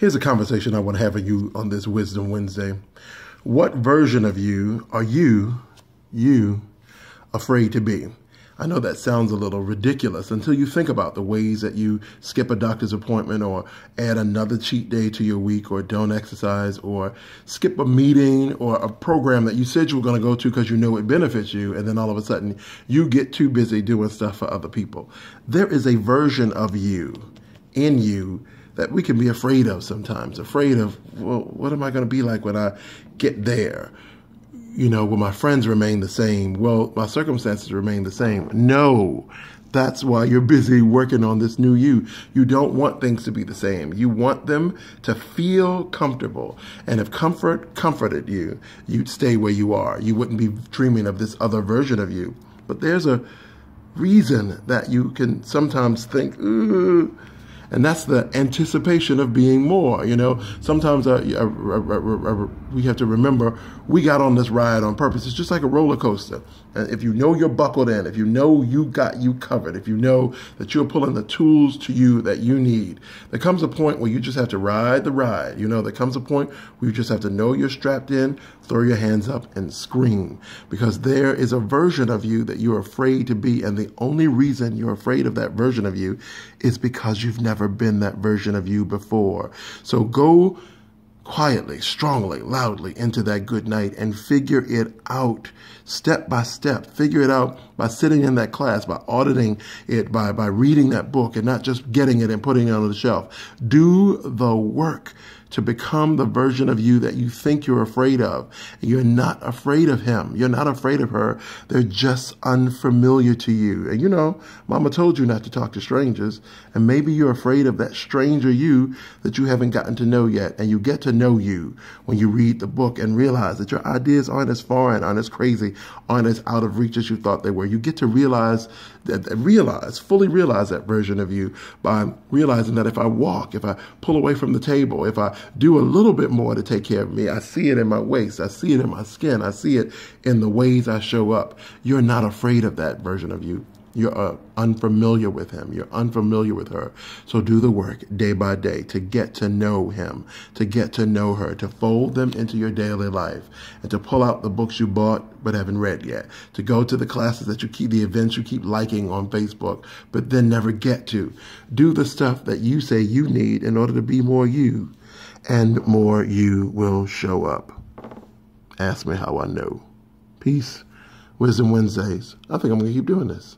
Here's a conversation I want to have with you on this Wisdom Wednesday. What version of you are you, you, afraid to be? I know that sounds a little ridiculous until you think about the ways that you skip a doctor's appointment or add another cheat day to your week or don't exercise or skip a meeting or a program that you said you were going to go to because you know it benefits you. And then all of a sudden you get too busy doing stuff for other people. There is a version of you in you that we can be afraid of sometimes, afraid of, well, what am I going to be like when I get there? You know, will my friends remain the same? Well, my circumstances remain the same. No, that's why you're busy working on this new you. You don't want things to be the same. You want them to feel comfortable. And if comfort comforted you, you'd stay where you are. You wouldn't be dreaming of this other version of you. But there's a reason that you can sometimes think, ooh, and that's the anticipation of being more. You know, sometimes we have to remember we got on this ride on purpose. It's just like a roller coaster. And if you know you're buckled in, if you know you got you covered, if you know that you're pulling the tools to you that you need, there comes a point where you just have to ride the ride. You know, there comes a point where you just have to know you're strapped in, throw your hands up, and scream because there is a version of you that you're afraid to be. And the only reason you're afraid of that version of you is because you've never been that version of you before. So go quietly, strongly, loudly into that good night and figure it out step by step. Figure it out by sitting in that class, by auditing it, by, by reading that book and not just getting it and putting it on the shelf. Do the work to become the version of you that you think you're afraid of. You're not afraid of him. You're not afraid of her. They're just unfamiliar to you. And you know, mama told you not to talk to strangers. And maybe you're afraid of that stranger you that you haven't gotten to know yet. And you get to know you when you read the book and realize that your ideas aren't as foreign, aren't as crazy, aren't as out of reach as you thought they were. You get to realize that, realize, fully realize that version of you by realizing that if I walk, if I pull away from the table, if I do a little bit more to take care of me. I see it in my waist. I see it in my skin. I see it in the ways I show up. You're not afraid of that version of you. You're uh, unfamiliar with him. You're unfamiliar with her. So do the work day by day to get to know him, to get to know her, to fold them into your daily life, and to pull out the books you bought but haven't read yet, to go to the classes that you keep, the events you keep liking on Facebook, but then never get to. Do the stuff that you say you need in order to be more you and more you will show up. Ask me how I know. Peace. Wisdom Wednesdays. I think I'm going to keep doing this.